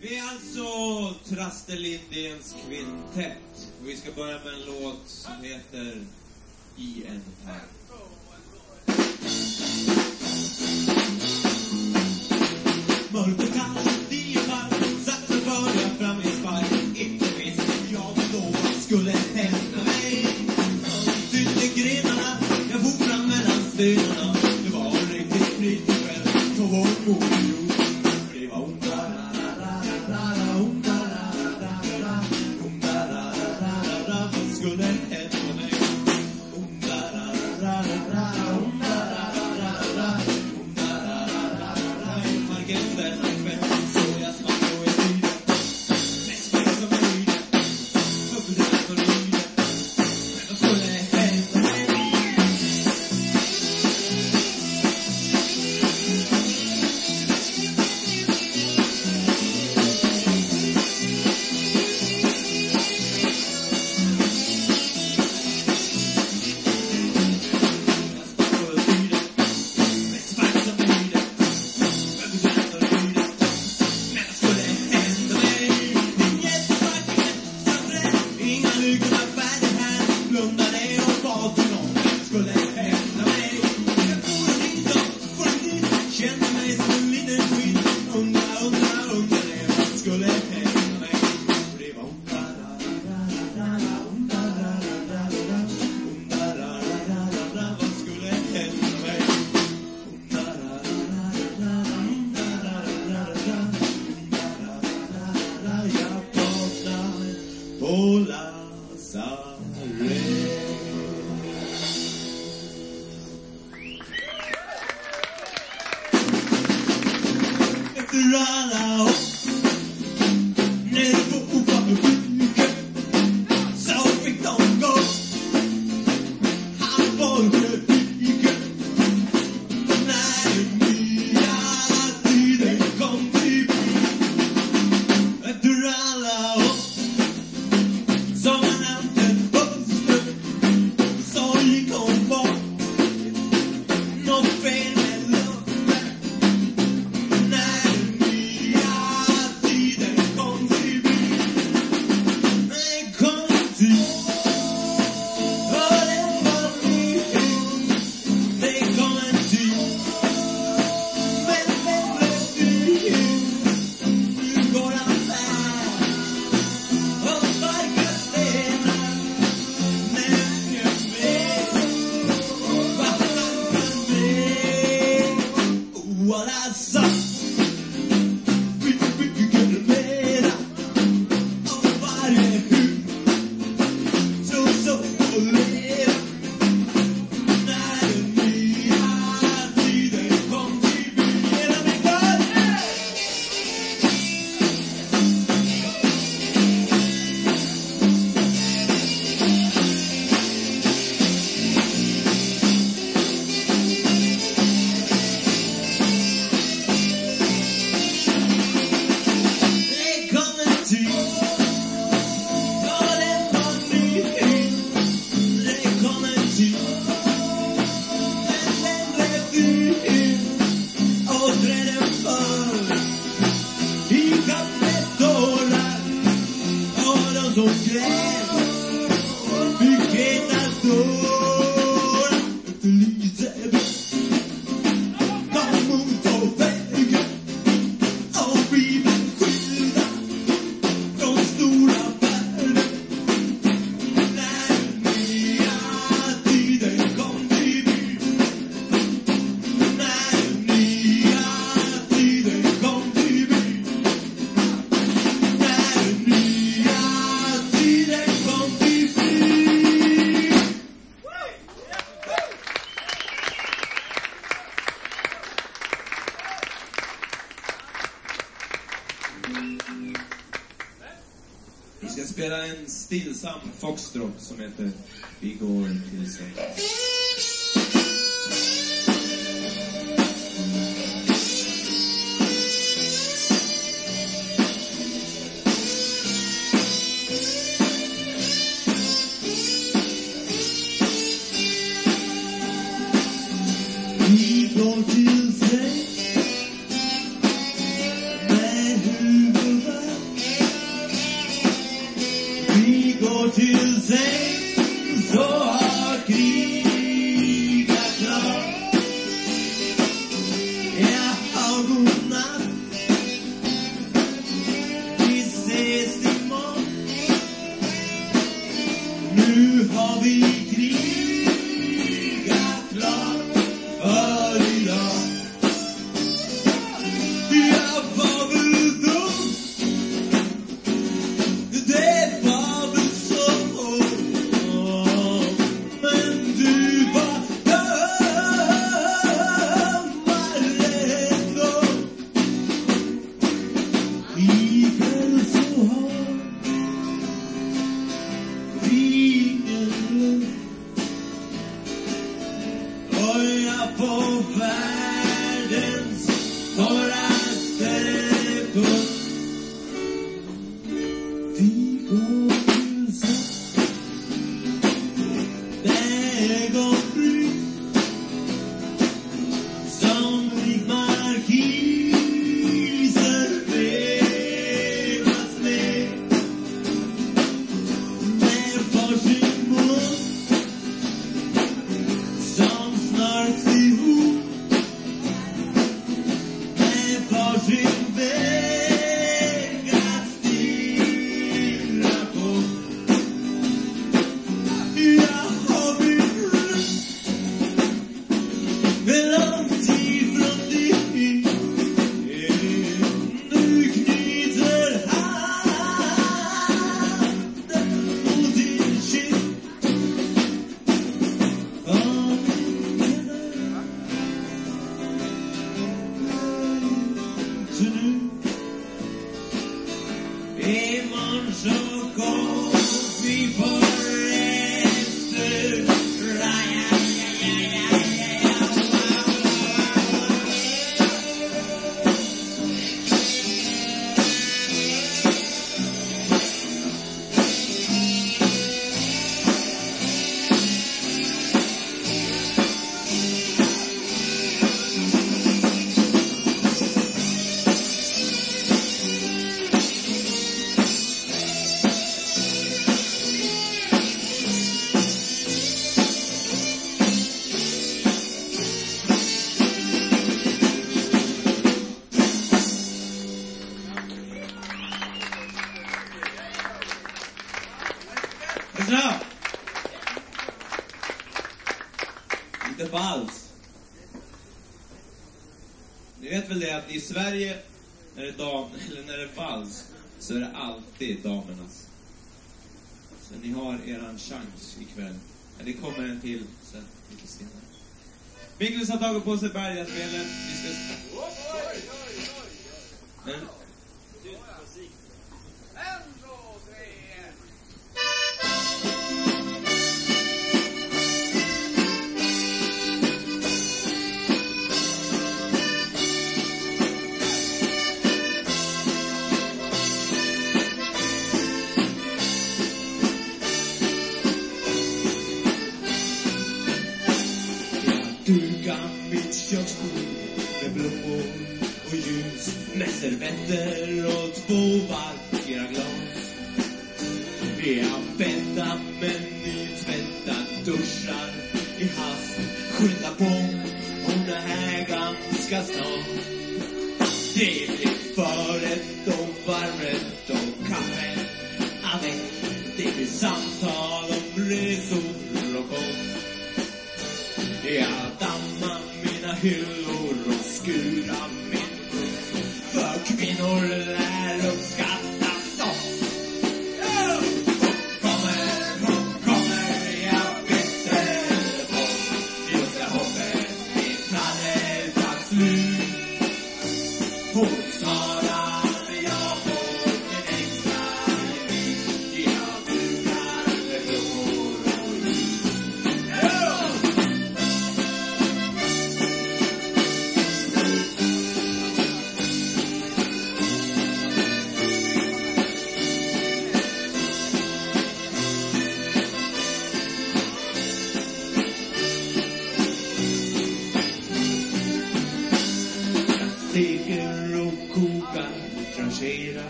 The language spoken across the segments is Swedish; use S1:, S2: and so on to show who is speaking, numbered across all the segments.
S1: Vi är alltså Trastelindens kvintett. Vi ska börja med en låt som heter I en pärm. stillsam foxtrot som heter Sverige, när det är dam, eller när det är vals, så är det alltid damernas. Så ni har eran chans ikväll. Ja, det kommer en till sen, lite senare. Miklas har tagit på sig Bergaspelet. Vi ska... Men... En, två, tre, and then Cheira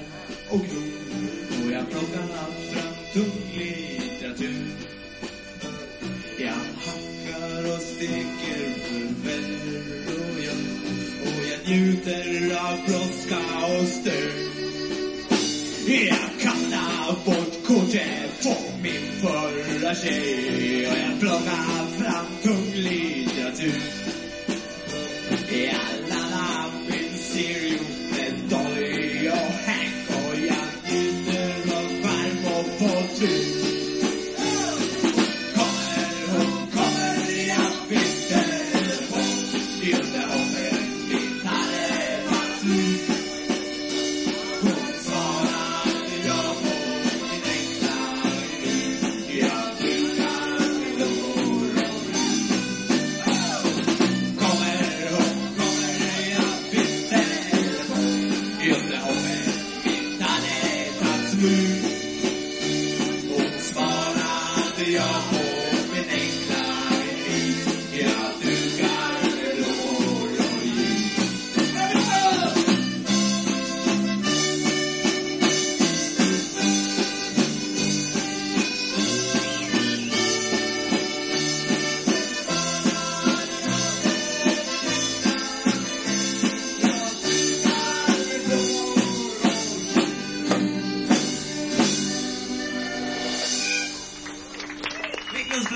S1: o que o mundo é aplaudido.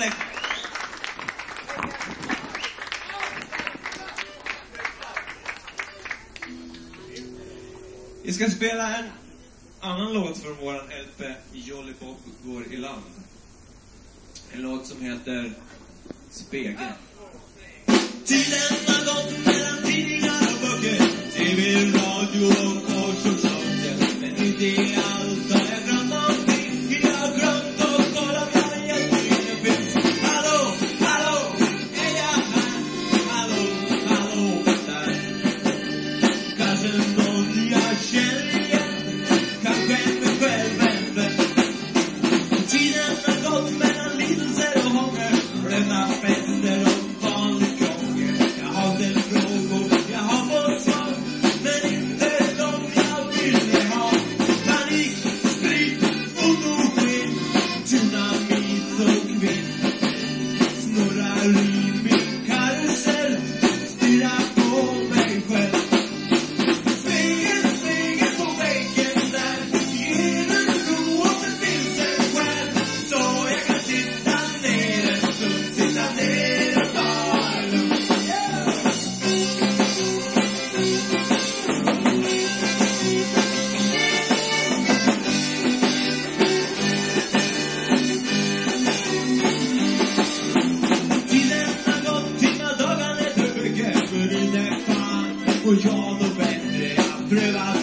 S1: Snyggt. Vi ska spela en annan låt från vår LP Jollipop går i land. En låt som heter Spegeln. Tiden har gått mellan tidningar och böcker, tv, radio och for you're the bandit. I'm thrilled. I'm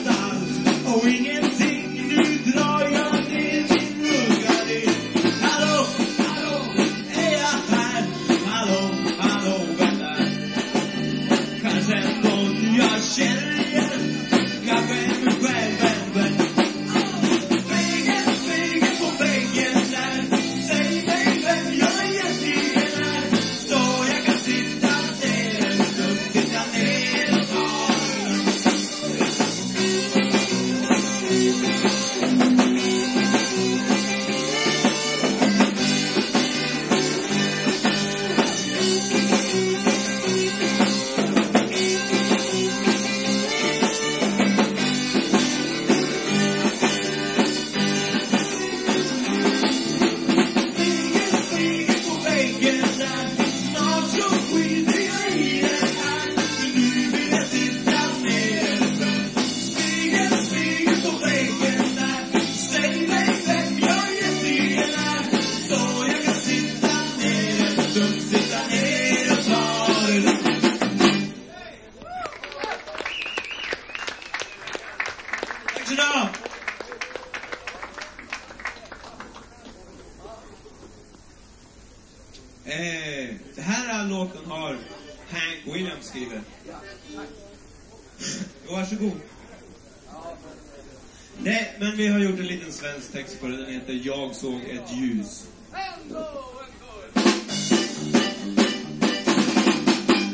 S1: heter Jag såg ett ljus.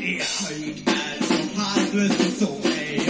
S1: Jag gick där som halvlös och såg mig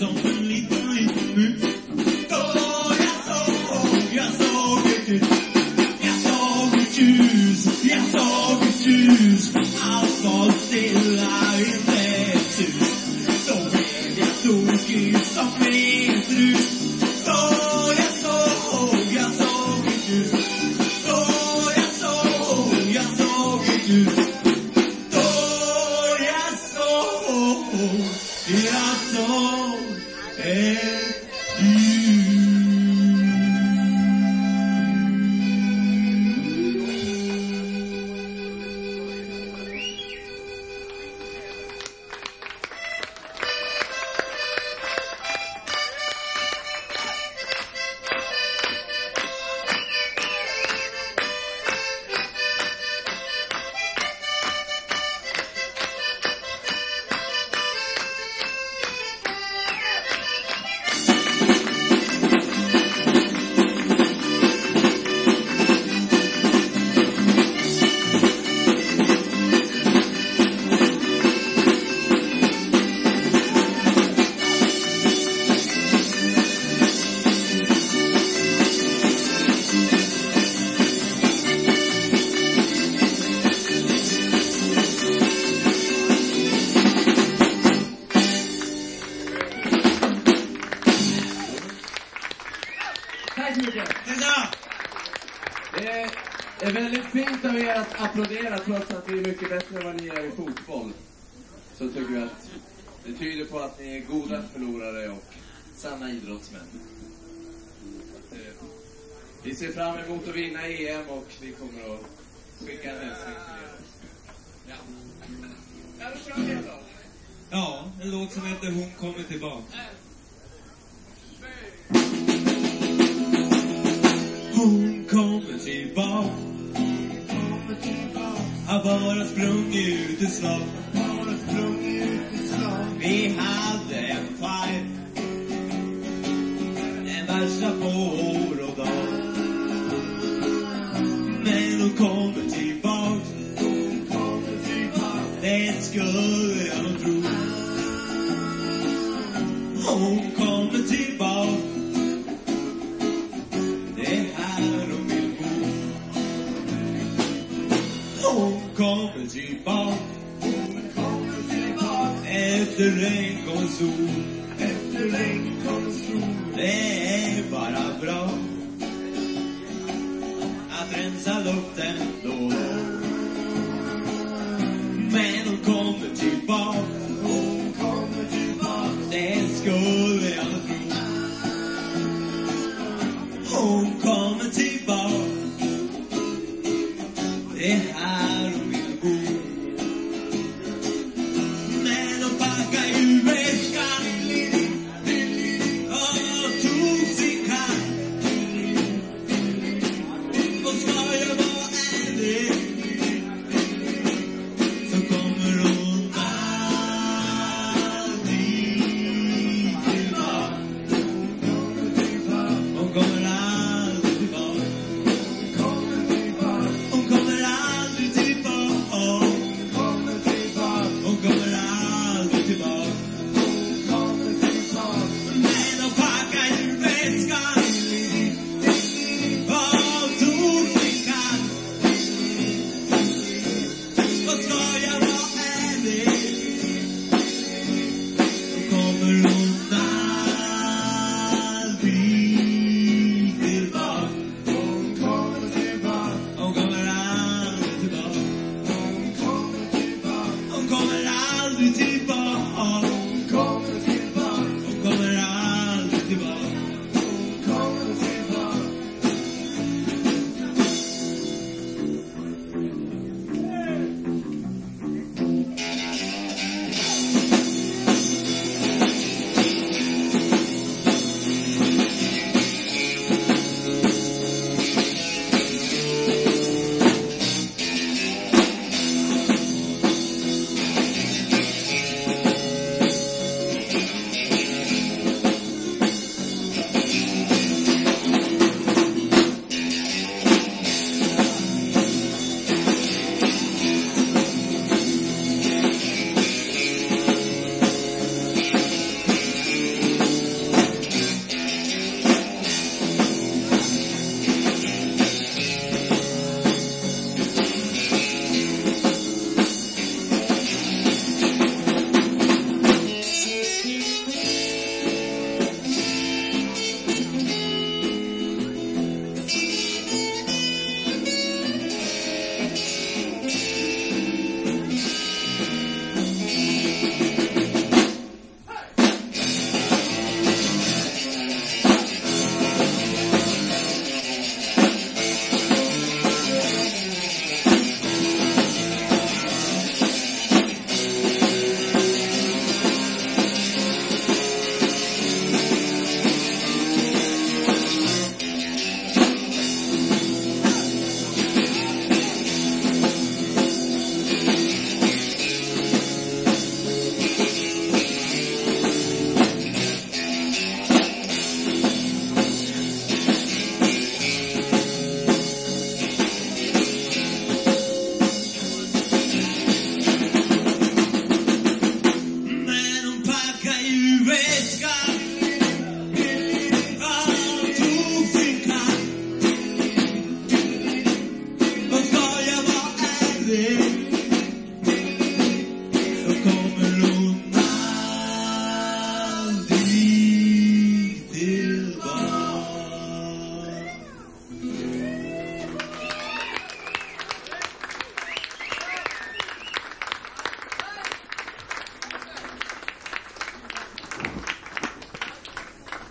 S2: don't är väldigt fint av er att applådera trots att vi är mycket bättre än vad ni är i fotboll. Så tycker vi att det tyder på att ni är goda förlorare och sanna idrottsmän. Eh, Vi ser fram emot att vinna EM och vi kommer att skicka en hälsning till er. Ja. Ja, då kör vi då.
S1: Ja, en låt som heter Hon kommer tillbaka. Hon kommer tillbaka Har bara sprungit ut i slag Vi hade en fight. Den värsta på år och dag. Men hon kommer tillbaka Det skulle jag nog tro. Hon kommer tillbaka kommer tillbaka Efter regn kommer sol Det är bara bra. Att rensa luften då. Men hon kommer Men hon kommer tillbaka.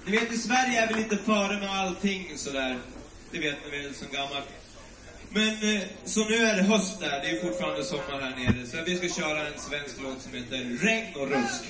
S1: Ni vet, i Sverige är vi lite före med allting sådär. Det vet ni väl som gammalt. Men eh, så nu är det höst där, det är fortfarande sommar här nere. Så vi ska köra en svensk låt som heter Regn och rusk.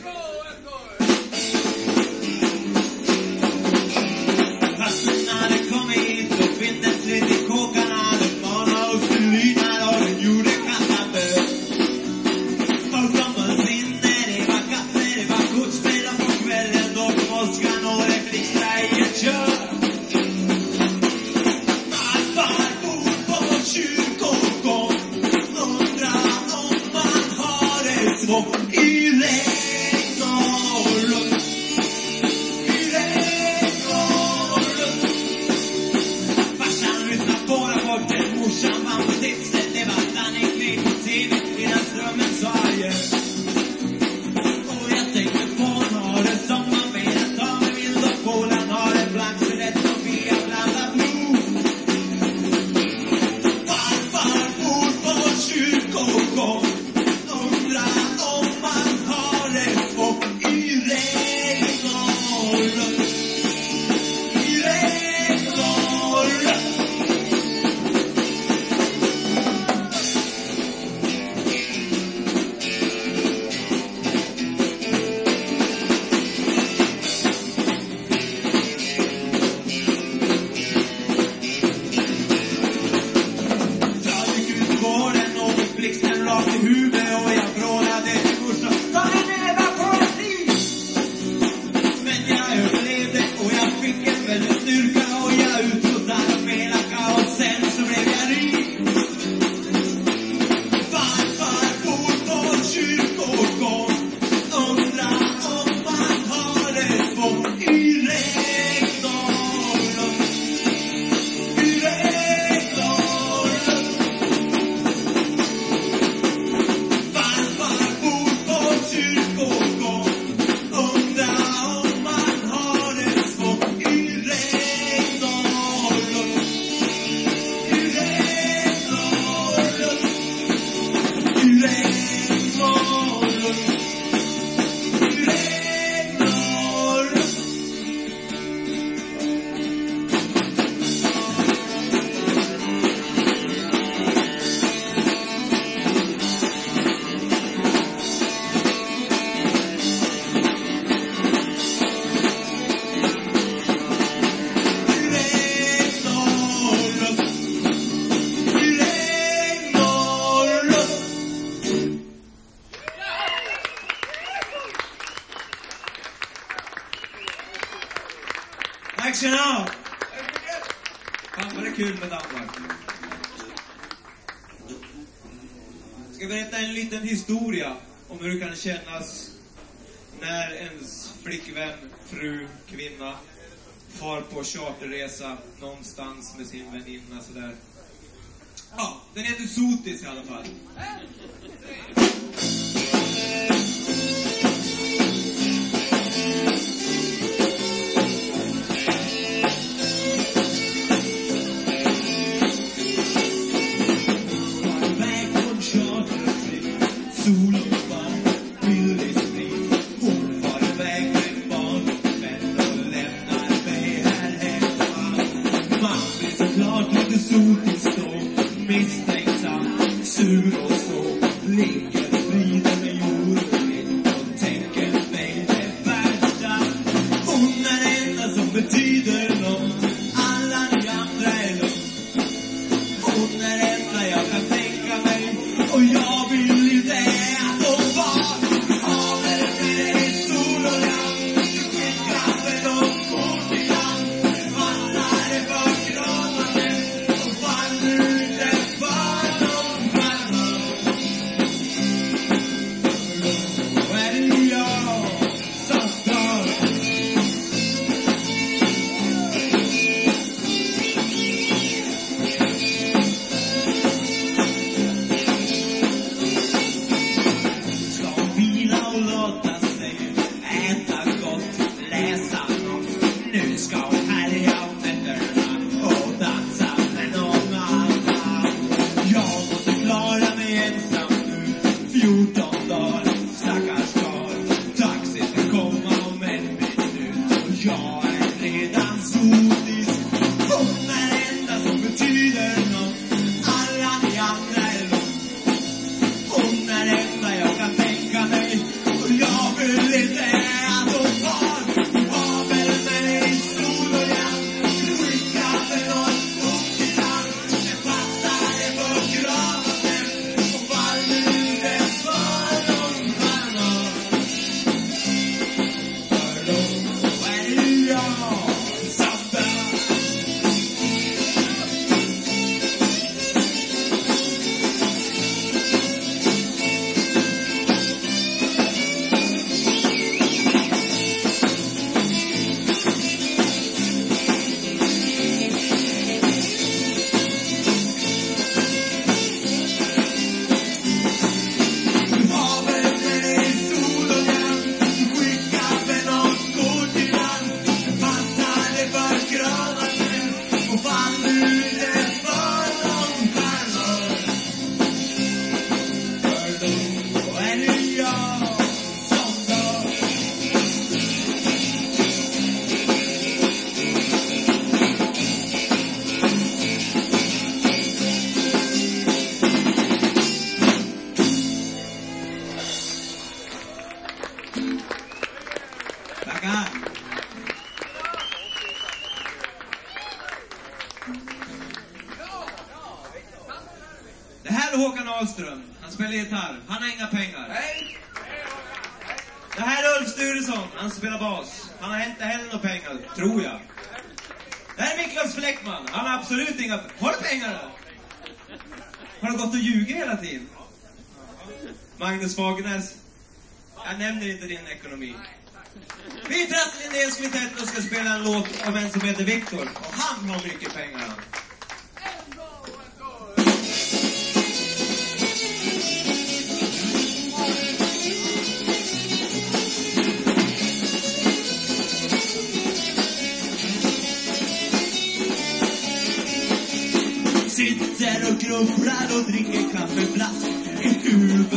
S1: ska berätta en liten historia om hur det kan kännas när ens flickvän, fru, kvinna far på charterresa någonstans med sin väninna sådär. Ja, den heter Sotis i alla fall. Äh, Tackar. Det här är Håkan Ahlström. Han spelar gitarr. Han har inga pengar. Det här är Ulf Sturesson. Han spelar bas. Han har inte heller några pengar, tror jag. Det här är Niklas Fläckman. Han har absolut inga... Har du pengar då? Har du gått och ljugit hela tiden? Magnus Fagenäs. Jag nämner inte din ekonomi. Vi är Tratt Lindéns kvintett och ska spela en låt om en som heter Viktor. Och han har mycket pengar han. Sitter och grubblar och dricker kaffeblask. I huven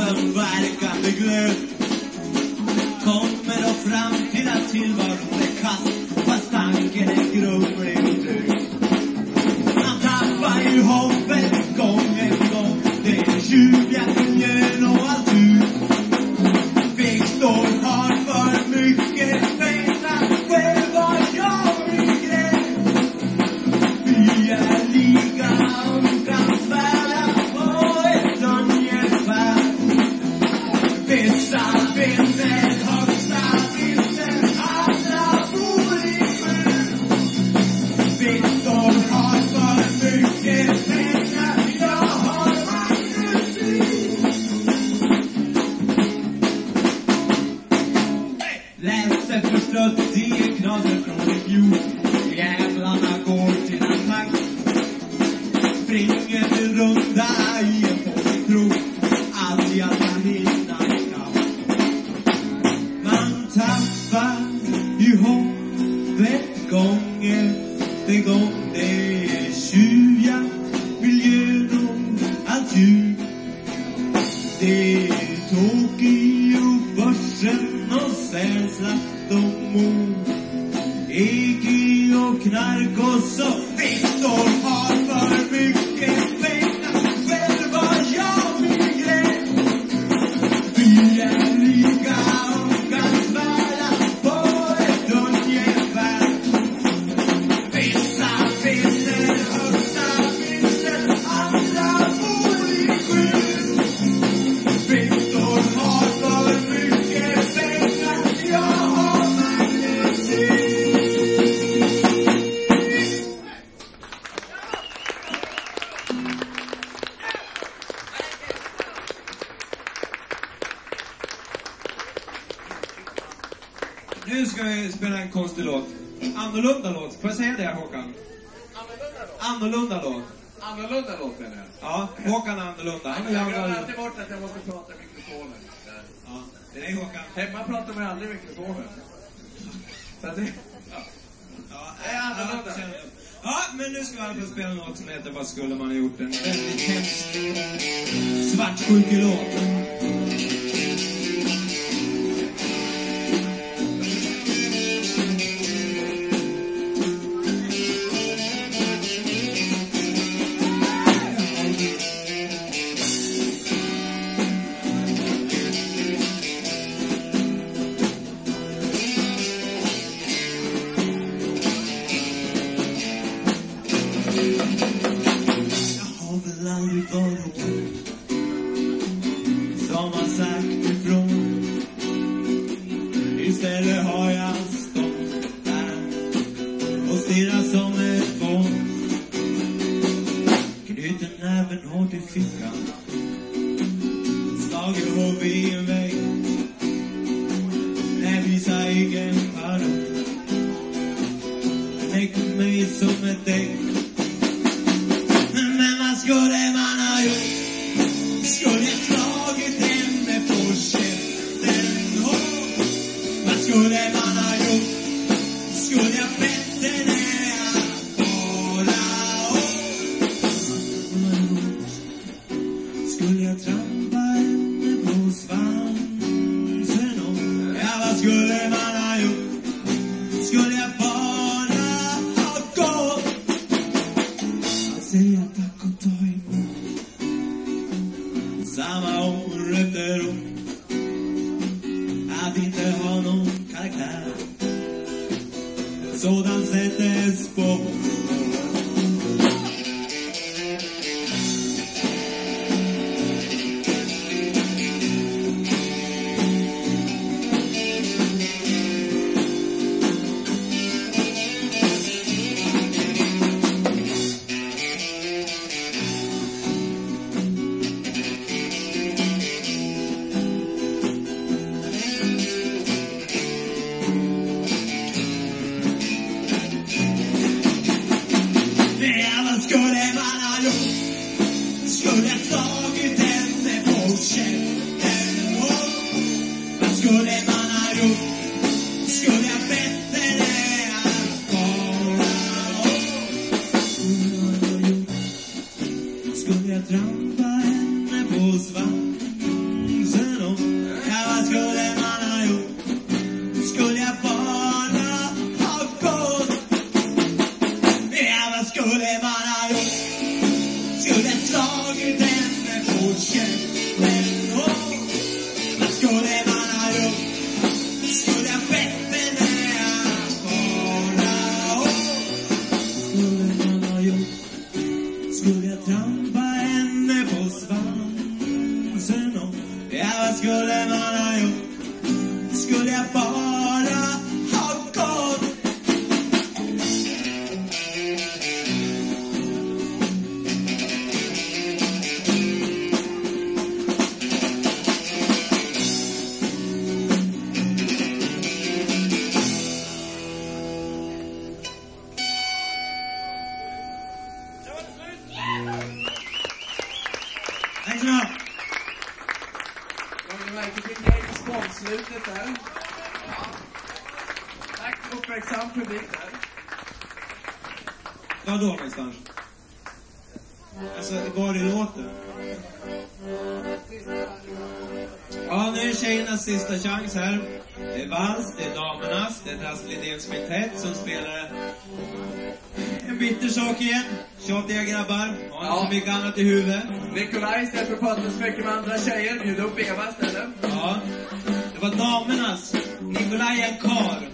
S1: det glöd till annorlunda. Han
S2: Jag glömmer alltid bort att jag måste prata i mikrofonen.
S1: Ja, det är Håkan.
S2: Hemma pratar man aldrig i mikrofonen. Så det...
S1: Ja,
S2: Det är annorlunda.
S1: ja. Ja, men nu ska vi alltså spela något som heter Vad skulle man ha gjort? En väldigt hemsk svartsjukelåt. sama un reptero adite honum calcar so dan setes po chans här. Det är vals, det är damernas, det är Trasse Lidéns kvintett som spelar en bitter sak igen. Tjatiga grabbar, har
S2: ja.
S1: inte så mycket annat i huvudet.
S2: Nikolaj, istället för att prata så mycket med andra tjejer, bjud upp Eva istället.
S1: Ja. Det var damernas. Nikolaj är karl.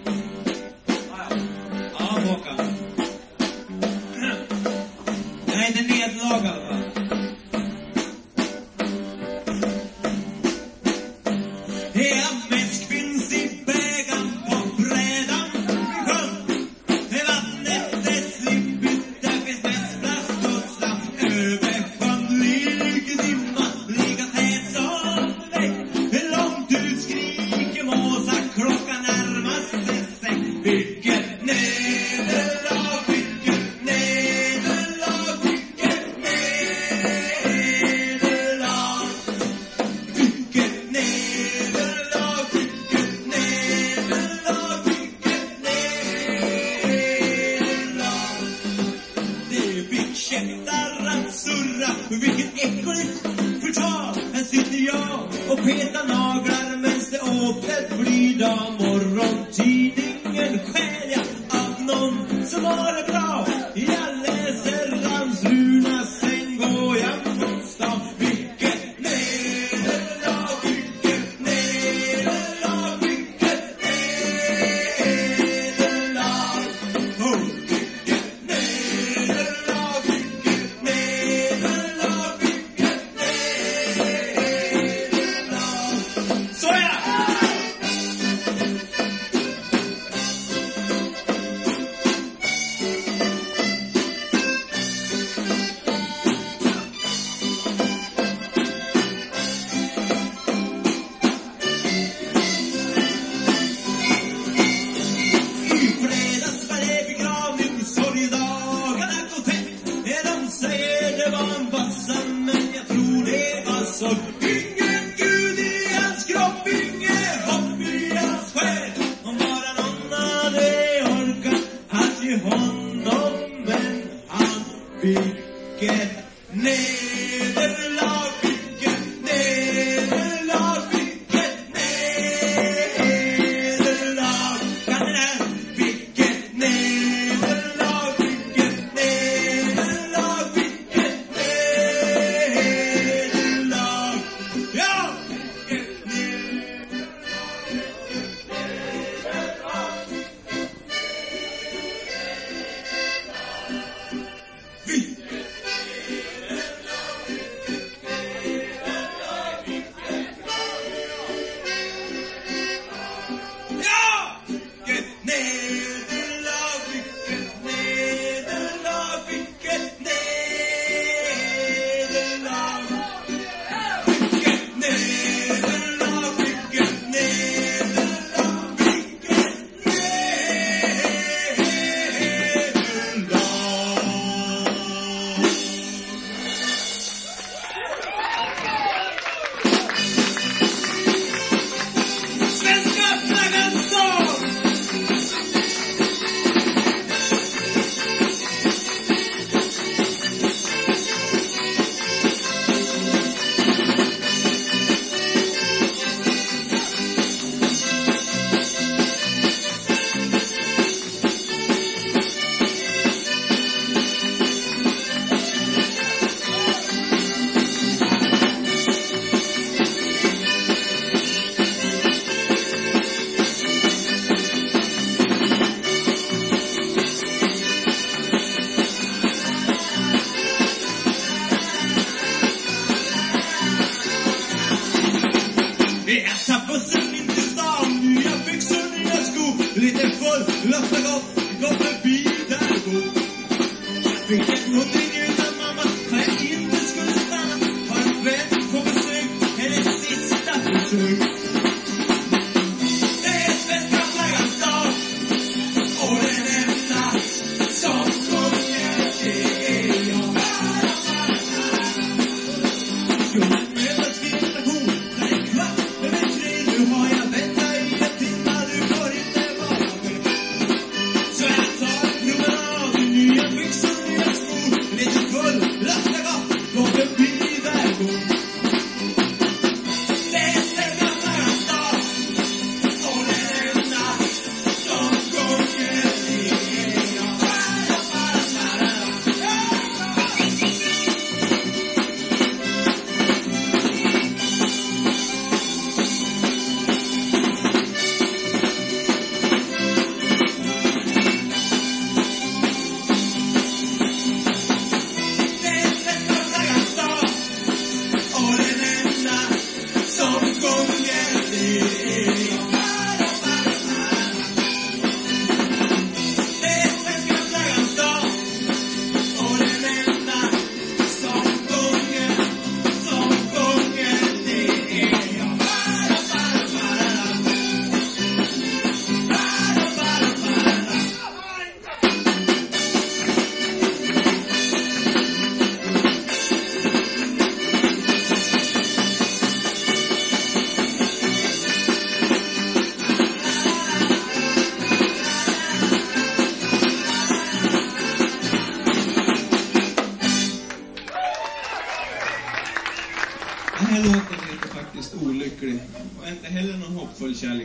S1: Beautiful, lots of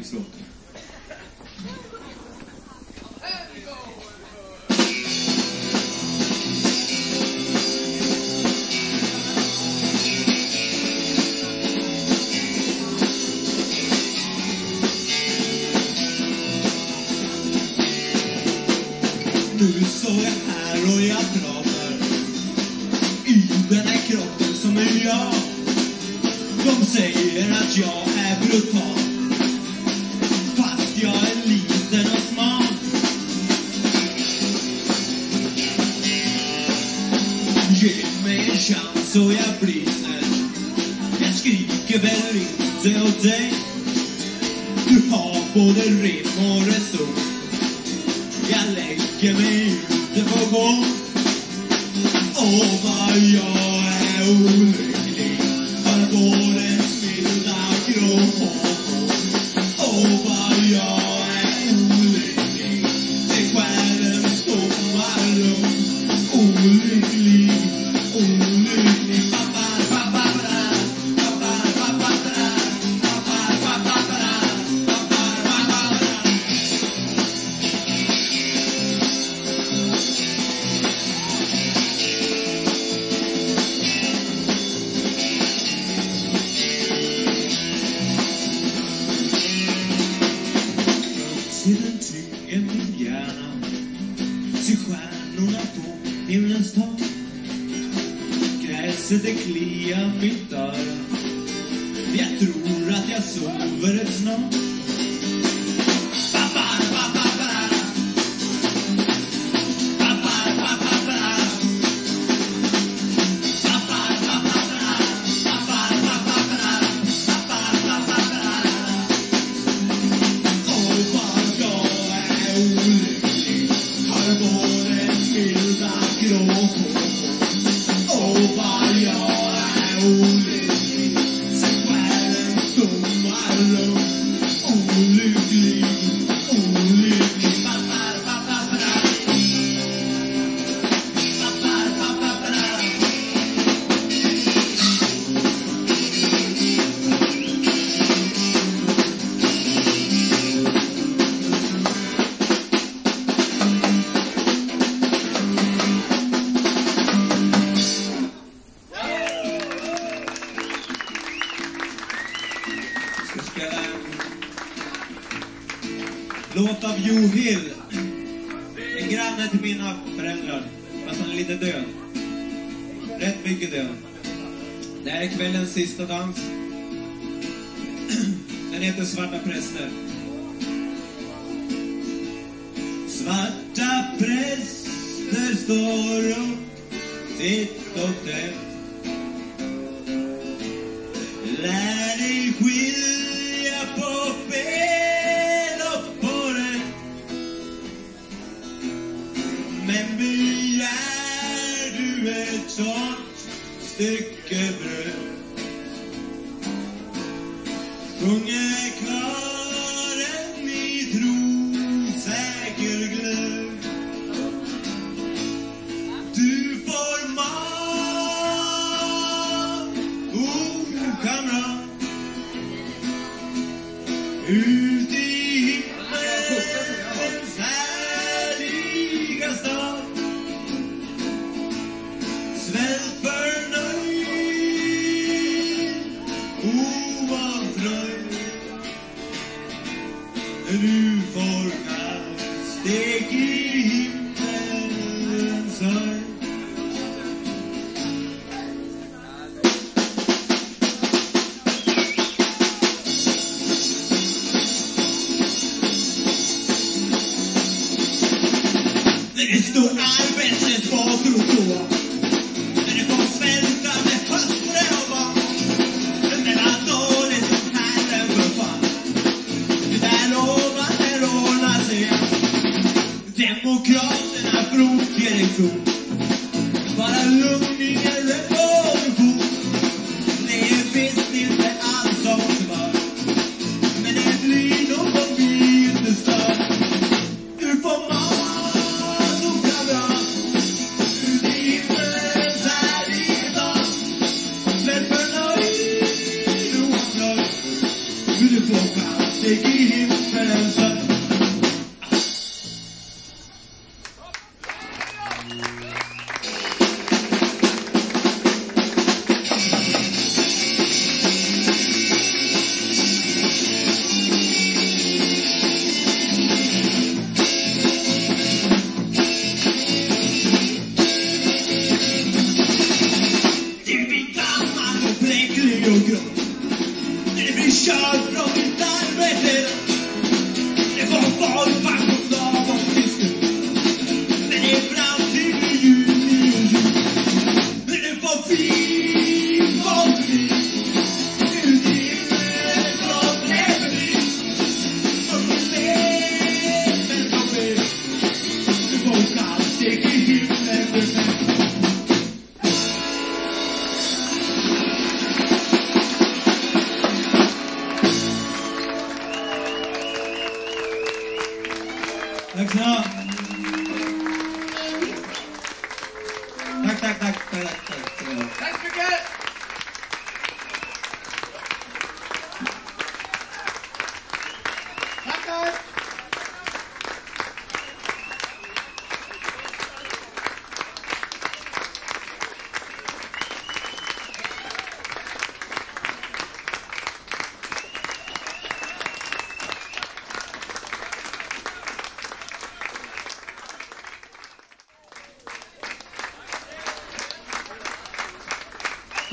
S1: risulti. sista dans. Den heter Svarta präster. Svarta präster står upp, titt och tätt I know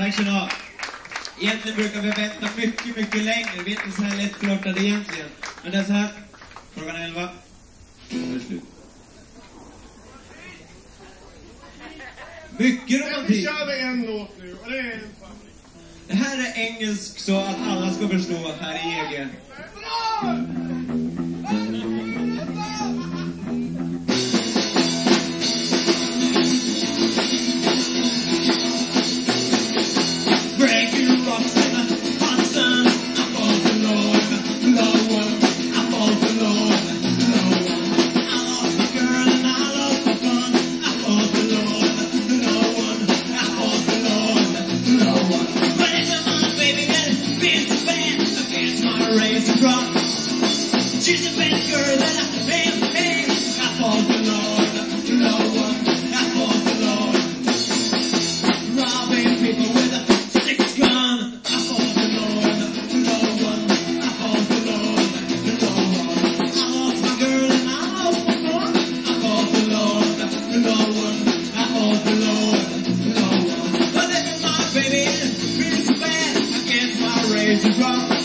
S1: Tack
S2: så
S1: ni Egentligen brukar vi vänta mycket, mycket längre. Vi är inte så här lättflörtade egentligen. Men det är så här. Klockan 11. Nu är det slut. Mycket romantik.
S3: Vi kör vi en låt nu och det är.
S1: Det här är engelsk så att alla ska förstå här i EG. baby, feels so bad, I can't
S4: find a
S1: to drop.